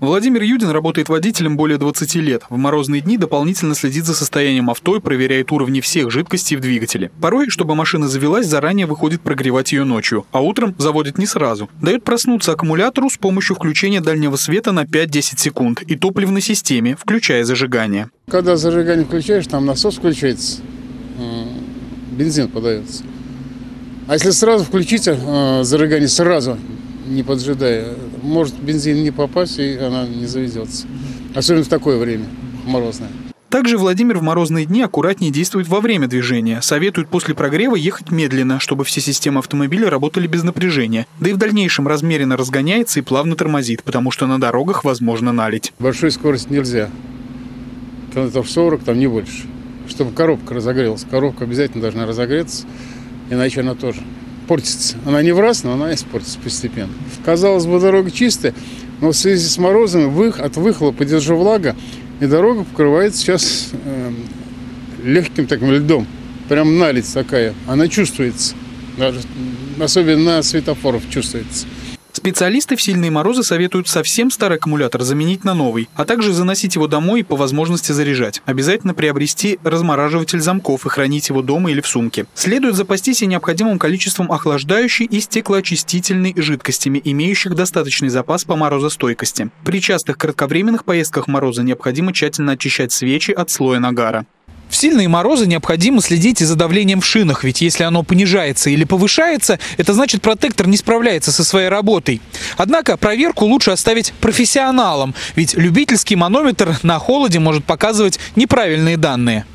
Владимир Юдин работает водителем более 20 лет. В морозные дни дополнительно следит за состоянием авто и проверяет уровни всех жидкостей в двигателе. Порой, чтобы машина завелась, заранее выходит прогревать ее ночью, а утром заводит не сразу. Дает проснуться аккумулятору с помощью включения дальнего света на 5-10 секунд и топливной системе, включая зажигание. Когда зажигание включаешь, там насос включается, бензин подается. А если сразу включить э, зажигание сразу, не поджидая, может бензин не попасть, и она не заведется. Особенно в такое время, морозное. Также Владимир в морозные дни аккуратнее действует во время движения. Советует после прогрева ехать медленно, чтобы все системы автомобиля работали без напряжения. Да и в дальнейшем размеренно разгоняется и плавно тормозит, потому что на дорогах возможно налить. Большой скорость нельзя. Километров 40, там не больше. Чтобы коробка разогрелась. Коробка обязательно должна разогреться, иначе она тоже портится. Она не в раз, но она испортится постепенно. Казалось бы, дорога чистая, но в связи с морозами вых, от выхлопа держа влага, и дорога покрывается сейчас э, легким таким льдом. Прям наледь такая. Она чувствуется. Даже, особенно на светофорах чувствуется. Специалисты в сильные морозы советуют совсем старый аккумулятор заменить на новый, а также заносить его домой и по возможности заряжать. Обязательно приобрести размораживатель замков и хранить его дома или в сумке. Следует запастись и необходимым количеством охлаждающей и стеклоочистительной жидкостями, имеющих достаточный запас по морозостойкости. При частых кратковременных поездках мороза необходимо тщательно очищать свечи от слоя нагара. В сильные морозы необходимо следить и за давлением в шинах, ведь если оно понижается или повышается, это значит протектор не справляется со своей работой. Однако проверку лучше оставить профессионалам, ведь любительский манометр на холоде может показывать неправильные данные.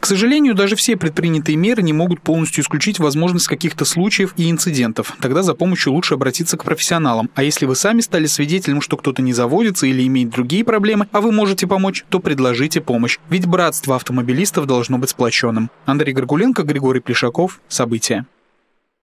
К сожалению, даже все предпринятые меры не могут полностью исключить возможность каких-то случаев и инцидентов. Тогда за помощью лучше обратиться к профессионалам. А если вы сами стали свидетелем, что кто-то не заводится или имеет другие проблемы, а вы можете помочь, то предложите помощь. Ведь братство автомобилистов должно быть сплоченным. Андрей Горгуленко, Григорий Плешаков. События.